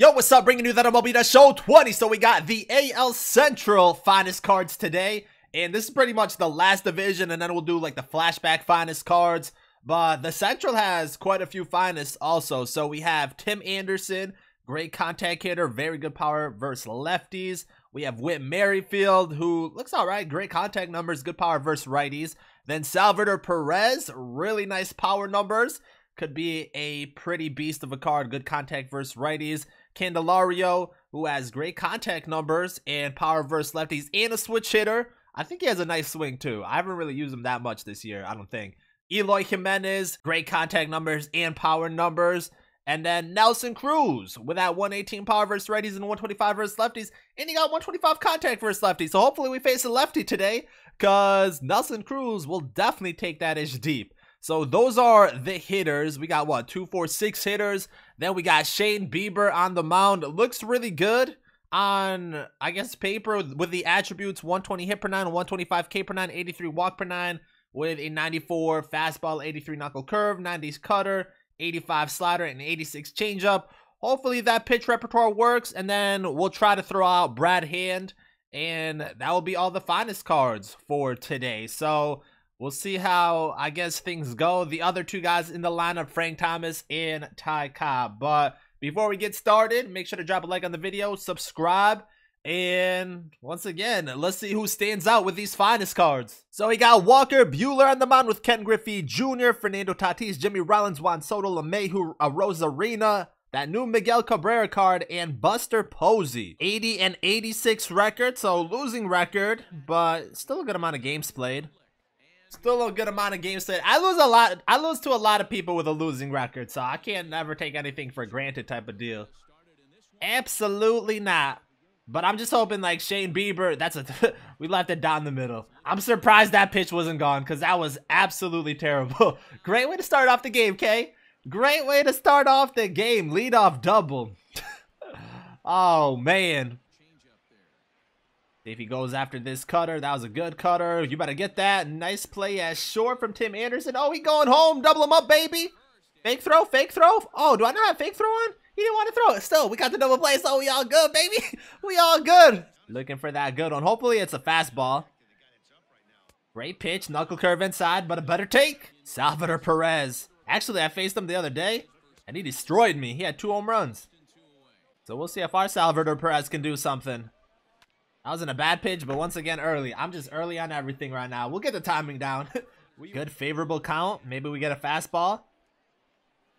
Yo, what's up? Bringing you that MLB Show 20. So we got the AL Central finest cards today. And this is pretty much the last division. And then we'll do like the flashback finest cards. But the Central has quite a few finest also. So we have Tim Anderson, great contact hitter, very good power versus lefties. We have Whitt Merrifield, who looks all right, great contact numbers, good power versus righties. Then Salvador Perez, really nice power numbers. Could be a pretty beast of a card, good contact versus righties. Candelario, who has great contact numbers and power versus lefties and a switch hitter. I think he has a nice swing too. I haven't really used him that much this year, I don't think. Eloy Jimenez, great contact numbers and power numbers. And then Nelson Cruz with that 118 power versus righties and 125 versus lefties. And he got 125 contact versus lefties. So hopefully we face a lefty today because Nelson Cruz will definitely take that ish deep. So those are the hitters. We got what two, four, six hitters. Then we got Shane Bieber on the mound. Looks really good on I guess paper with the attributes 120 hit per nine, 125 K per nine, 83 walk per nine with a 94 fastball, 83 knuckle curve, 90s cutter, 85 slider, and 86 changeup. Hopefully that pitch repertoire works, and then we'll try to throw out Brad Hand, and that will be all the finest cards for today. So We'll see how, I guess, things go. The other two guys in the lineup, Frank Thomas and Ty Cobb. But before we get started, make sure to drop a like on the video, subscribe, and once again, let's see who stands out with these finest cards. So we got Walker Buehler on the mound with Ken Griffey Jr., Fernando Tatis, Jimmy Rollins, Juan Soto, LeMahieu, Arozarena, that new Miguel Cabrera card, and Buster Posey. 80 and 86 record, so losing record, but still a good amount of games played. Still a good amount of games played. I lose a lot. I lose to a lot of people with a losing record, so I can't never take anything for granted type of deal. Absolutely not. But I'm just hoping like Shane Bieber, that's a we left it down the middle. I'm surprised that pitch wasn't gone because that was absolutely terrible. Great way to start off the game, Kay. Great way to start off the game. Lead off double. oh man. If he goes after this cutter, that was a good cutter. You better get that. Nice play as short from Tim Anderson. Oh, he going home. Double him up, baby. Fake throw, fake throw. Oh, do I not have fake throw on? He didn't want to throw it. Still, we got the double play, so we all good, baby. we all good. Looking for that good one. Hopefully, it's a fastball. Great pitch, knuckle curve inside, but a better take. Salvador Perez. Actually, I faced him the other day, and he destroyed me. He had two home runs. So we'll see if our Salvador Perez can do something. I was in a bad pitch, but once again, early. I'm just early on everything right now. We'll get the timing down. Good favorable count. Maybe we get a fastball.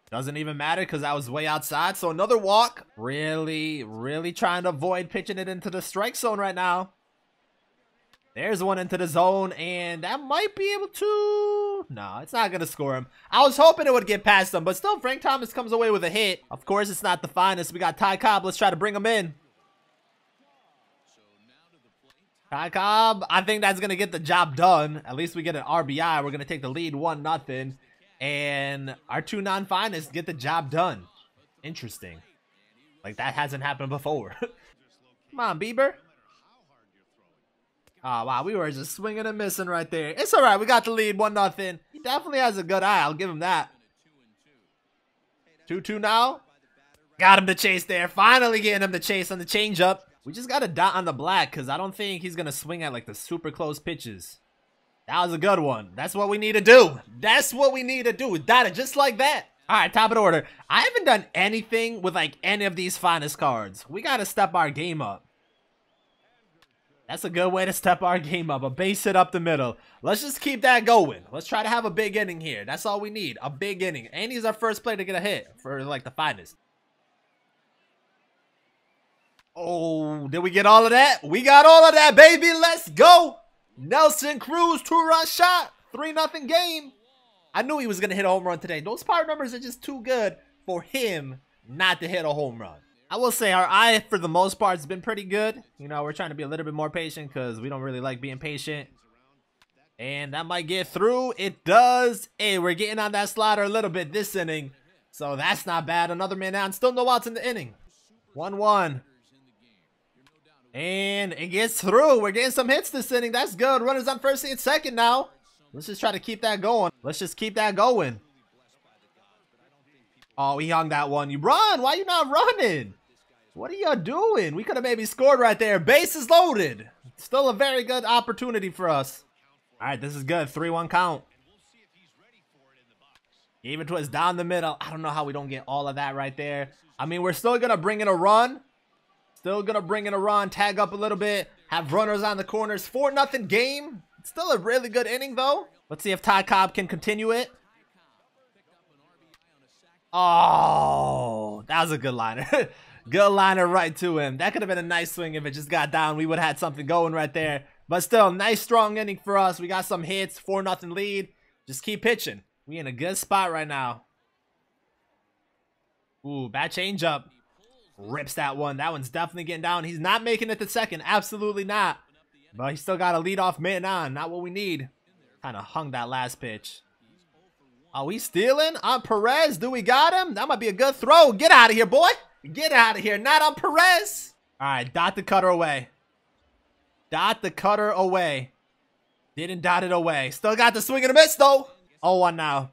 Doesn't even matter because I was way outside. So another walk. Really, really trying to avoid pitching it into the strike zone right now. There's one into the zone, and that might be able to... No, it's not going to score him. I was hoping it would get past him, but still, Frank Thomas comes away with a hit. Of course, it's not the finest. We got Ty Cobb. Let's try to bring him in. Ty Cobb, I think that's going to get the job done. At least we get an RBI. We're going to take the lead 1 nothing, And our two non-finalists get the job done. Interesting. Like, that hasn't happened before. Come on, Bieber. Oh, wow. We were just swinging and missing right there. It's all right. We got the lead 1 nothing. He definitely has a good eye. I'll give him that. 2-2 now. Got him to chase there. Finally getting him to chase on the changeup. We just got a dot on the black because I don't think he's going to swing at like the super close pitches. That was a good one. That's what we need to do. That's what we need to do. Dot it just like that. All right, top of the order. I haven't done anything with like any of these finest cards. We got to step our game up. That's a good way to step our game up. A base hit up the middle. Let's just keep that going. Let's try to have a big inning here. That's all we need. A big inning. And he's our first player to get a hit for like the finest. Oh, did we get all of that? We got all of that, baby. Let's go. Nelson Cruz, two-run shot. 3-0 game. I knew he was going to hit a home run today. Those power numbers are just too good for him not to hit a home run. I will say our eye, for the most part, has been pretty good. You know, we're trying to be a little bit more patient because we don't really like being patient. And that might get through. It does. Hey, we're getting on that slider a little bit this inning. So that's not bad. Another man down. Still no outs in the inning. 1-1. And it gets through. We're getting some hits this inning. That's good. Runners on first and second now. Let's just try to keep that going. Let's just keep that going. Oh, he hung that one. You run. Why you not running? What are you doing? We could have maybe scored right there. Base is loaded. Still a very good opportunity for us. All right, this is good. 3-1 count. Even twist down the middle. I don't know how we don't get all of that right there. I mean, we're still going to bring in a run. Still going to bring in a run. Tag up a little bit. Have runners on the corners. 4 nothing game. Still a really good inning, though. Let's see if Ty Cobb can continue it. Oh, that was a good liner. good liner right to him. That could have been a nice swing if it just got down. We would have had something going right there. But still, nice strong inning for us. We got some hits, 4 nothing lead. Just keep pitching. We in a good spot right now. Ooh, bad changeup. Rips that one. That one's definitely getting down. He's not making it to second. Absolutely not. But he still got a lead leadoff man on. Not what we need. Kind of hung that last pitch. Are we stealing on Perez? Do we got him? That might be a good throw. Get out of here, boy. Get out of here. Not on Perez. All right, dot the cutter away. Dot the cutter away. Didn't dot it away. Still got the swing and a miss, though. 0-1 now.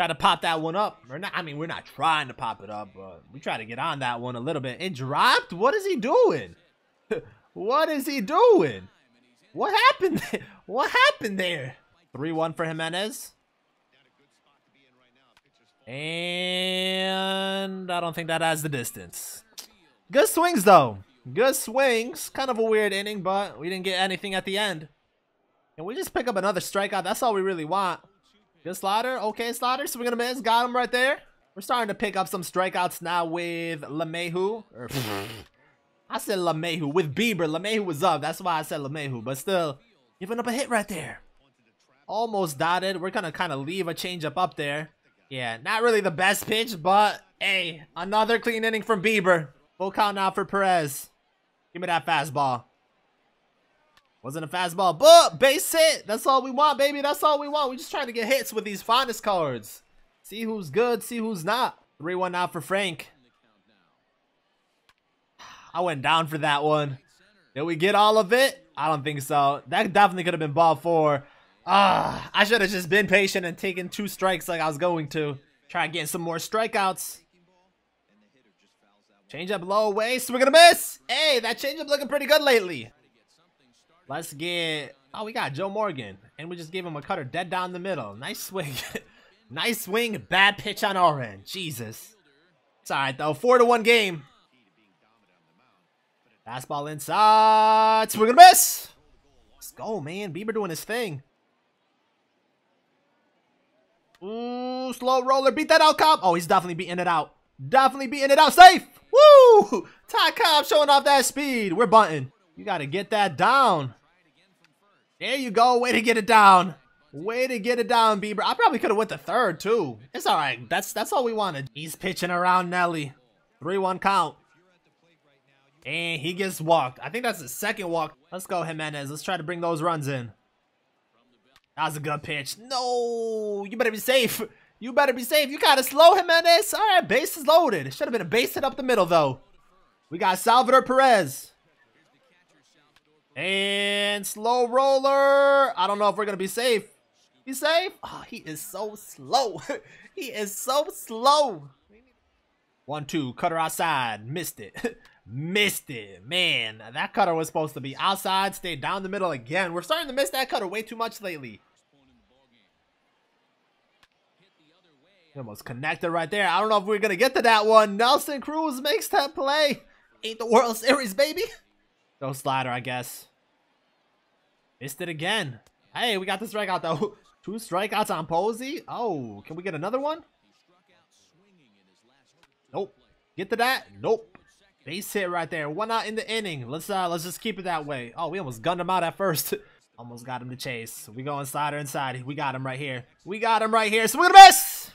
Try to pop that one up. We're not, I mean, we're not trying to pop it up, but we try to get on that one a little bit. It dropped? What is he doing? what is he doing? What happened? what happened there? 3-1 for Jimenez. And I don't think that has the distance. Good swings, though. Good swings. Kind of a weird inning, but we didn't get anything at the end. And we just pick up another strikeout. That's all we really want. Good slider. Okay, slider. So we're going to miss. Got him right there. We're starting to pick up some strikeouts now with LeMahieu. Or, I said LeMahieu. With Bieber, LeMahieu was up. That's why I said LeMahieu. But still, giving up a hit right there. Almost dotted. We're going to kind of leave a changeup up there. Yeah, not really the best pitch, but hey, another clean inning from Bieber. Full count now for Perez. Give me that fastball. Wasn't a fastball, but base hit. That's all we want, baby. That's all we want. We're just trying to get hits with these finest cards. See who's good, see who's not. 3-1 now for Frank. I went down for that one. Did we get all of it? I don't think so. That definitely could have been ball four. Ah, uh, I should have just been patient and taken two strikes like I was going to. Try and get some more strikeouts. Change up low waist. We're going to miss. Hey, that change up looking pretty good lately. Let's get... Oh, we got Joe Morgan. And we just gave him a cutter dead down the middle. Nice swing. nice swing. Bad pitch on our end. Jesus. It's all right, though. 4 to one game. Fastball inside. We're going to miss. Let's go, man. Bieber doing his thing. Ooh, slow roller. Beat that out, Cobb. Oh, he's definitely beating it out. Definitely beating it out. Safe. Woo! Ty Cobb showing off that speed. We're bunting. You got to get that down. There you go. Way to get it down. Way to get it down, Bieber. I probably could have went to third, too. It's all right. That's that's all we wanted. He's pitching around Nelly. 3-1 count. And he gets walked. I think that's the second walk. Let's go, Jimenez. Let's try to bring those runs in. That was a good pitch. No, you better be safe. You better be safe. You gotta slow Jimenez. All right, base is loaded. It should have been a base hit up the middle, though. We got Salvador Perez. And slow roller. I don't know if we're going to be safe. He's safe? Oh, he is so slow. he is so slow. One, two, cutter outside. Missed it. Missed it. Man, that cutter was supposed to be outside. Stayed down the middle again. We're starting to miss that cutter way too much lately. Almost connected right there. I don't know if we're going to get to that one. Nelson Cruz makes that play. Ain't the World Series, baby. Go slider, I guess. Missed it again. Hey, we got the strikeout, though. Two strikeouts on Posey. Oh, can we get another one? Nope. Get to that? Nope. Base hit right there. One out in the inning. Let's uh let's just keep it that way. Oh, we almost gunned him out at first. almost got him to chase. We go inside or inside. We got him right here. We got him right here. So we're gonna miss.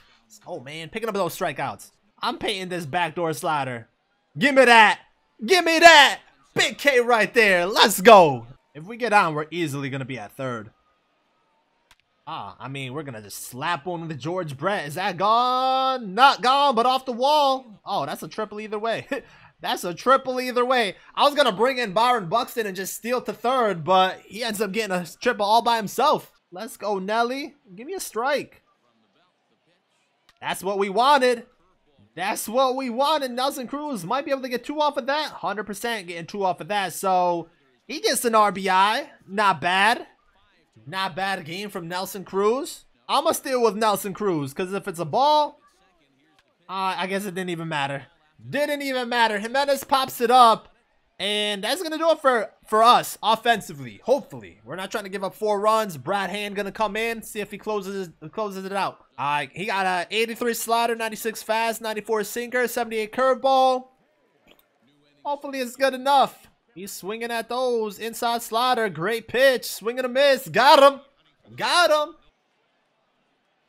Oh man, picking up those strikeouts. I'm painting this backdoor slider. Give me that. Give me that. Big K right there. Let's go. If we get on, we're easily going to be at third. Ah, I mean, we're going to just slap one with George Brett. Is that gone? Not gone, but off the wall. Oh, that's a triple either way. that's a triple either way. I was going to bring in Byron Buxton and just steal to third, but he ends up getting a triple all by himself. Let's go, Nelly. Give me a strike. That's what we wanted. That's what we wanted. Nelson Cruz might be able to get two off of that. 100% getting two off of that. So he gets an RBI. Not bad. Not bad game from Nelson Cruz. I'm going to steal with Nelson Cruz because if it's a ball, uh, I guess it didn't even matter. Didn't even matter. Jimenez pops it up. And that's going to do it for, for us offensively, hopefully. We're not trying to give up four runs. Brad Hand going to come in, see if he closes closes it out. Uh, he got a 83 slider, 96 fast, 94 sinker, 78 curveball. Hopefully it's good enough. He's swinging at those. Inside slider, great pitch. Swinging a miss. Got him. Got him.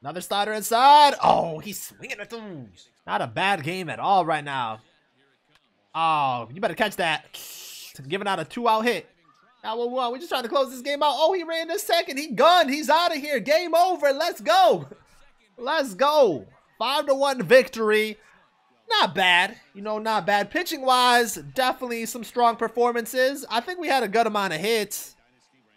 Another slider inside. Oh, he's swinging at those. Not a bad game at all right now. Oh, you better catch that. Giving out a two-out hit. Now, we're just trying to close this game out. Oh, he ran this second. He gunned. He's out of here. Game over. Let's go. Let's go. Five to one victory. Not bad. You know, not bad. Pitching wise, definitely some strong performances. I think we had a good amount of hits.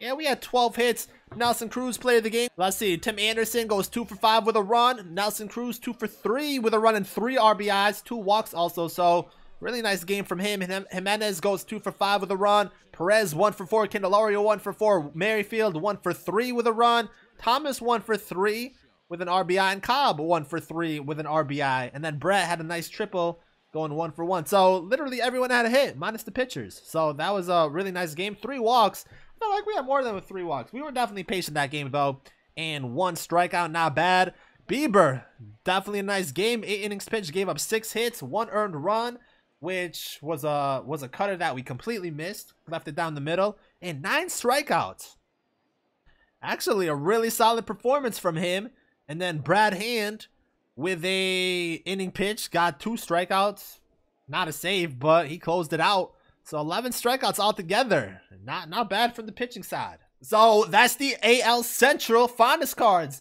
Yeah, we had 12 hits. Nelson Cruz played the game. Let's see. Tim Anderson goes two for five with a run. Nelson Cruz two for three with a run and three RBIs, two walks also. So Really nice game from him. Jimenez goes two for five with a run. Perez one for four. Candelario one for four. Merrifield one for three with a run. Thomas one for three with an RBI. And Cobb one for three with an RBI. And then Brett had a nice triple going one for one. So literally everyone had a hit, minus the pitchers. So that was a really nice game. Three walks. I felt like we had more than three walks. We were definitely patient that game though. And one strikeout, not bad. Bieber, definitely a nice game. Eight innings pitched, gave up six hits, one earned run which was a was a cutter that we completely missed, left it down the middle, and nine strikeouts. Actually, a really solid performance from him. And then Brad Hand with a inning pitch got two strikeouts, not a save, but he closed it out. So 11 strikeouts altogether. Not not bad from the pitching side. So that's the AL Central finest cards.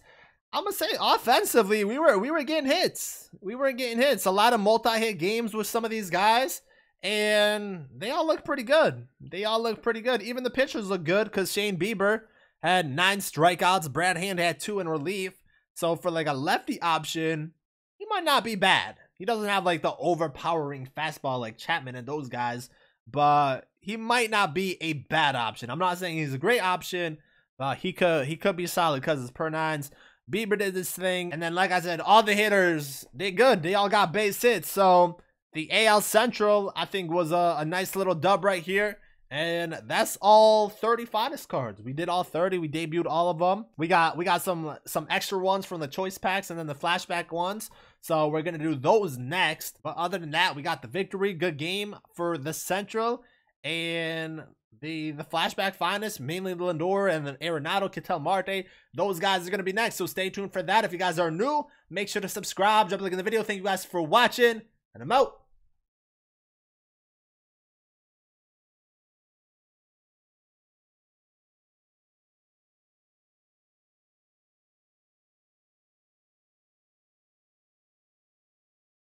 I'm gonna say offensively, we were we were getting hits. We were getting hits. A lot of multi-hit games with some of these guys, and they all look pretty good. They all look pretty good. Even the pitchers look good because Shane Bieber had nine strikeouts. Brad Hand had two in relief. So for like a lefty option, he might not be bad. He doesn't have like the overpowering fastball like Chapman and those guys, but he might not be a bad option. I'm not saying he's a great option, but he could he could be solid because it's per nines. Bieber did this thing. And then, like I said, all the hitters did good. They all got base hits. So the AL Central, I think, was a, a nice little dub right here. And that's all 30 finest cards. We did all 30. We debuted all of them. We got we got some some extra ones from the choice packs and then the flashback ones. So we're gonna do those next. But other than that, we got the victory. Good game for the Central. And the the flashback finest, mainly the Lindor and then Arenado, Ketel Marte. Those guys are going to be next, so stay tuned for that. If you guys are new, make sure to subscribe, drop a like in the video. Thank you guys for watching, and I'm out.